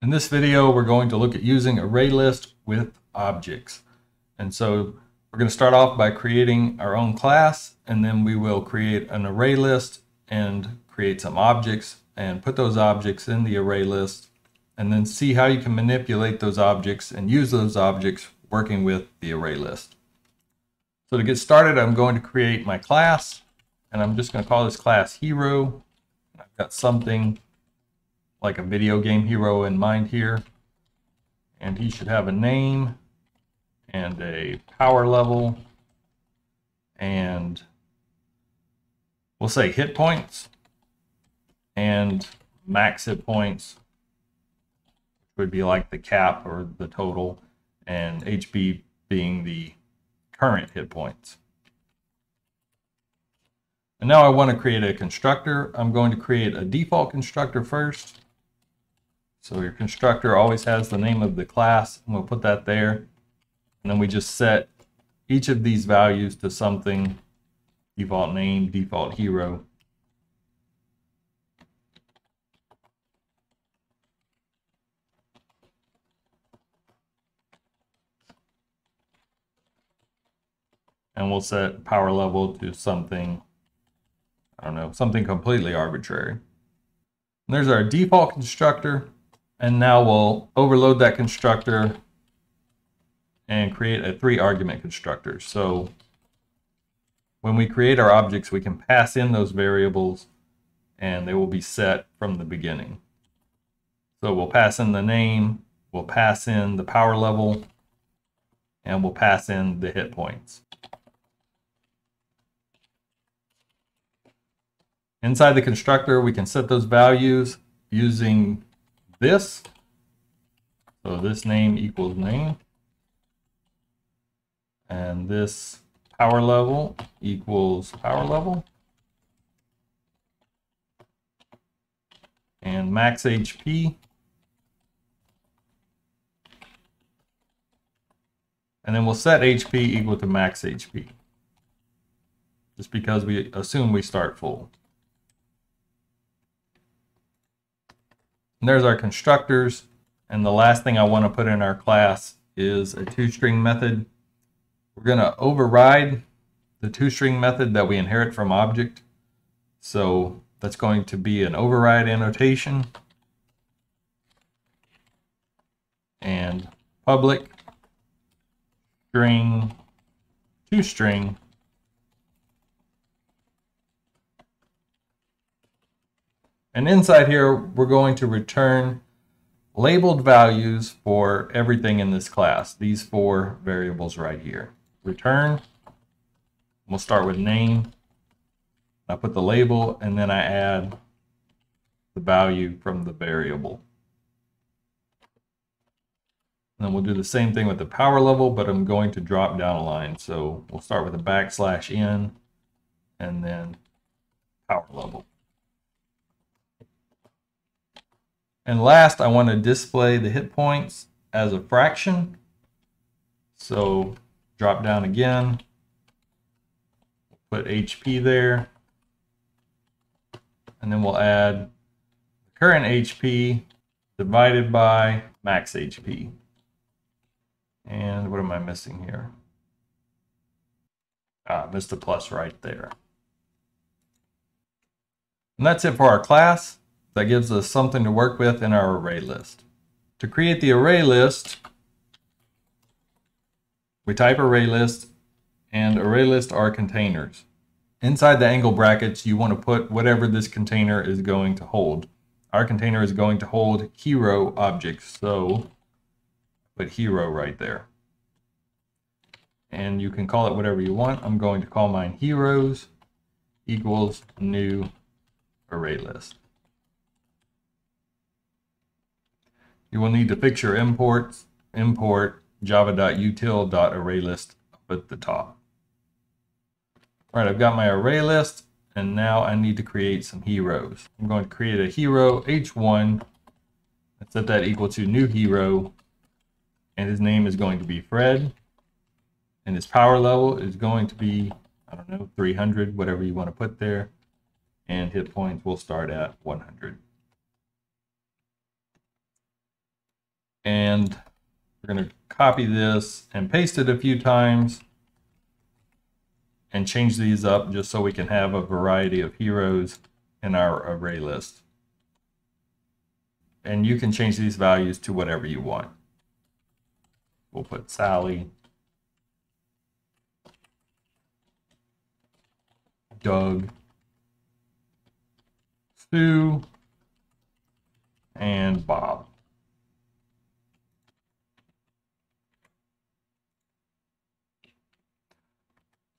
In this video, we're going to look at using ArrayList with objects. And so we're going to start off by creating our own class, and then we will create an array list and create some objects and put those objects in the array list, and then see how you can manipulate those objects and use those objects working with the array list. So to get started, I'm going to create my class, and I'm just going to call this class hero. I've got something like a video game hero in mind here. And he should have a name and a power level and we'll say hit points and max hit points which would be like the cap or the total and HP being the current hit points. And now I want to create a constructor. I'm going to create a default constructor first. So your constructor always has the name of the class, and we'll put that there. And then we just set each of these values to something, default name, default hero. And we'll set power level to something, I don't know, something completely arbitrary. And there's our default constructor. And now we'll overload that constructor and create a three argument constructor. So when we create our objects, we can pass in those variables and they will be set from the beginning. So we'll pass in the name, we'll pass in the power level, and we'll pass in the hit points. Inside the constructor, we can set those values using this. So this name equals name. And this power level equals power level. And max HP. And then we'll set HP equal to max HP. Just because we assume we start full. And there's our constructors. And the last thing I want to put in our class is a toString method. We're going to override the toString method that we inherit from object. So that's going to be an override annotation. And public string toString And inside here, we're going to return labeled values for everything in this class, these four variables right here. Return, we'll start with name. I put the label and then I add the value from the variable. And then we'll do the same thing with the power level, but I'm going to drop down a line. So we'll start with a backslash n and then power level. And last, I want to display the hit points as a fraction. So drop down again, put HP there, and then we'll add current HP divided by max HP. And what am I missing here? Ah, missed a plus right there. And that's it for our class. That gives us something to work with in our array list. To create the array list, we type array list and array list are containers. Inside the angle brackets, you want to put whatever this container is going to hold. Our container is going to hold hero objects, so put hero right there. And you can call it whatever you want. I'm going to call mine heroes equals new array list. You will need to fix your imports, import java.util.arraylist up at the top. All right, I've got my array list, and now I need to create some heroes. I'm going to create a hero h1, and set that equal to new hero, and his name is going to be Fred, and his power level is going to be, I don't know, 300, whatever you want to put there, and hit points will start at 100. And we're going to copy this and paste it a few times and change these up just so we can have a variety of heroes in our array list. And you can change these values to whatever you want. We'll put Sally, Doug, Sue, and Bob.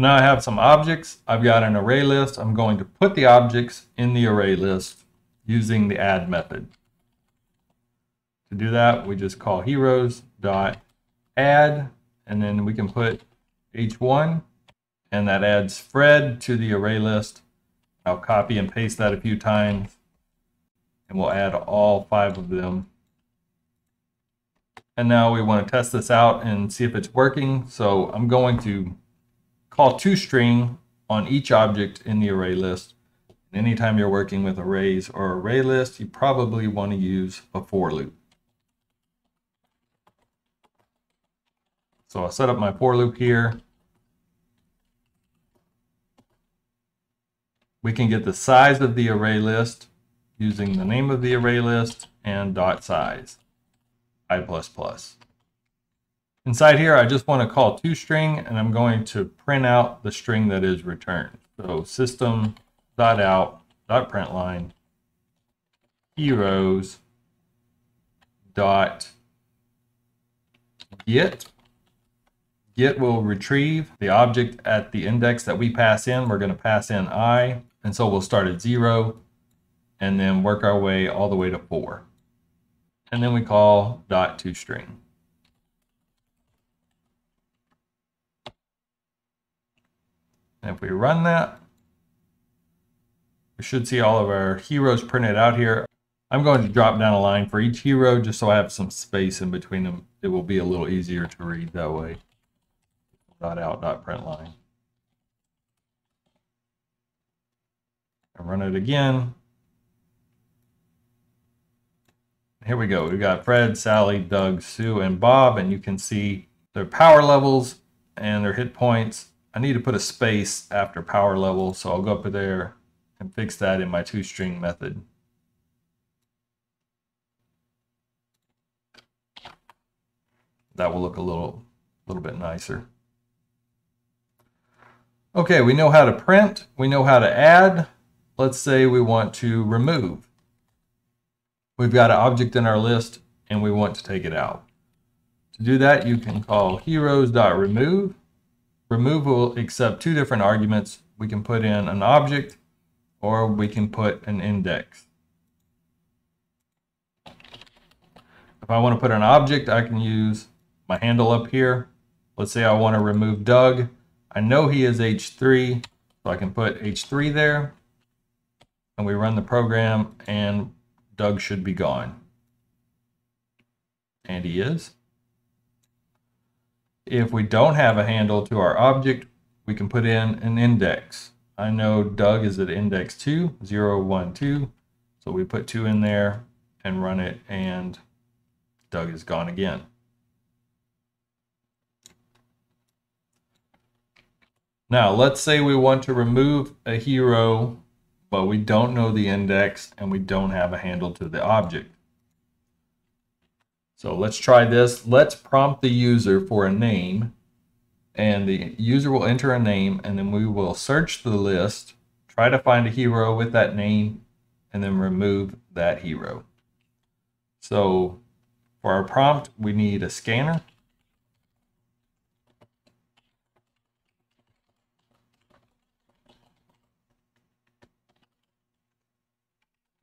So now I have some objects. I've got an array list. I'm going to put the objects in the array list using the add method. To do that, we just call heroes dot add, and then we can put h1, and that adds Fred to the array list. I'll copy and paste that a few times, and we'll add all five of them. And now we want to test this out and see if it's working. So I'm going to call toString on each object in the array list. And anytime you're working with arrays or array lists, you probably want to use a for loop. So I'll set up my for loop here. We can get the size of the array list using the name of the array list and dot size, i++. Inside here, I just want to call toString, and I'm going to print out the string that is returned. So system dot out dot system.out.println heroes dot get. Get will retrieve the object at the index that we pass in. We're going to pass in i, and so we'll start at zero and then work our way all the way to four. And then we call dot toString. If we run that, we should see all of our heroes printed out here. I'm going to drop down a line for each hero just so I have some space in between them. It will be a little easier to read that way. Dot out, dot print line. And run it again. Here we go. We've got Fred, Sally, Doug, Sue, and Bob, and you can see their power levels and their hit points I need to put a space after power level, so I'll go up there and fix that in my toString method. That will look a little, little bit nicer. Okay, we know how to print, we know how to add. Let's say we want to remove. We've got an object in our list and we want to take it out. To do that, you can call heroes.remove remove will accept two different arguments. We can put in an object or we can put an index. If I want to put an object, I can use my handle up here. Let's say I want to remove Doug. I know he is H3, so I can put H3 there. And we run the program and Doug should be gone. And he is. If we don't have a handle to our object, we can put in an index. I know Doug is at index 2, 0, 1, 2. So we put 2 in there and run it, and Doug is gone again. Now, let's say we want to remove a hero, but we don't know the index and we don't have a handle to the object. So let's try this. Let's prompt the user for a name and the user will enter a name and then we will search the list, try to find a hero with that name and then remove that hero. So for our prompt, we need a scanner.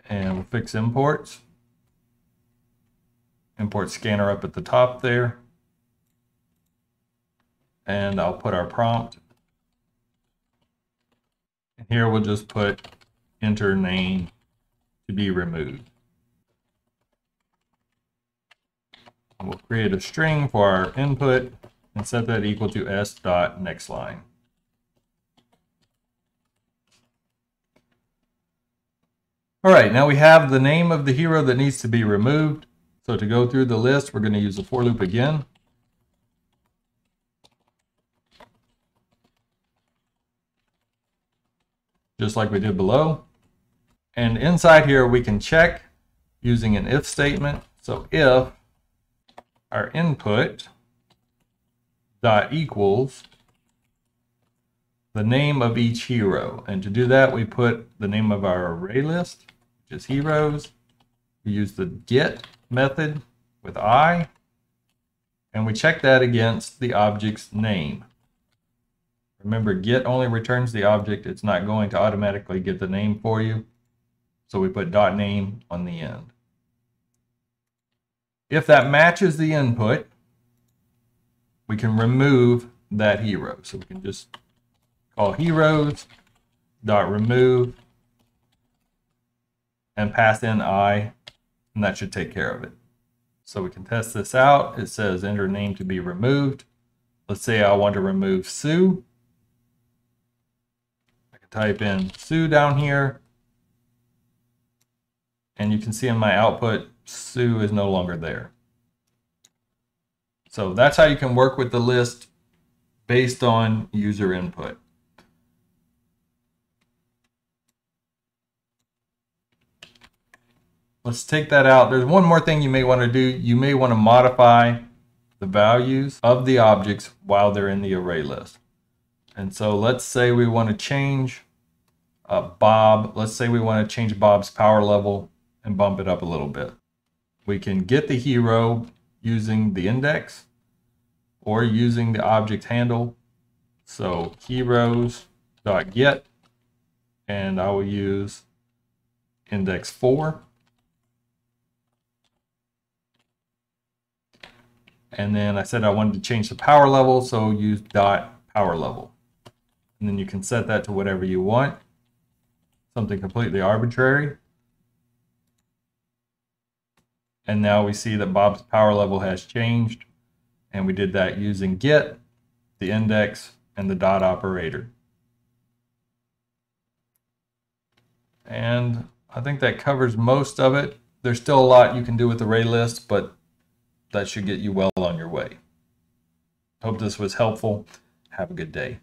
And we'll fix imports import scanner up at the top there. And I'll put our prompt. And here we'll just put enter name to be removed. We'll create a string for our input and set that equal to s dot next line. All right, now we have the name of the hero that needs to be removed. So to go through the list, we're going to use the for loop again. Just like we did below. And inside here, we can check using an if statement. So if our input dot equals the name of each hero. And to do that, we put the name of our array list, which is heroes. We use the get method with i, and we check that against the object's name. Remember, get only returns the object. It's not going to automatically get the name for you. So we put dot name on the end. If that matches the input, we can remove that hero. So we can just call heroes dot remove and pass in i, and that should take care of it. So we can test this out. It says enter name to be removed. Let's say I want to remove Sue. I can type in Sue down here. And you can see in my output, Sue is no longer there. So that's how you can work with the list based on user input. Let's take that out. There's one more thing you may want to do. You may want to modify the values of the objects while they're in the array list. And so let's say we want to change uh, Bob. Let's say we want to change Bob's power level and bump it up a little bit. We can get the hero using the index or using the object handle. So heroes.get and I will use index 4 And then I said I wanted to change the power level, so use dot power level. And then you can set that to whatever you want, something completely arbitrary. And now we see that Bob's power level has changed. And we did that using get, the index, and the dot operator. And I think that covers most of it. There's still a lot you can do with array list, but that should get you well on your way. Hope this was helpful. Have a good day.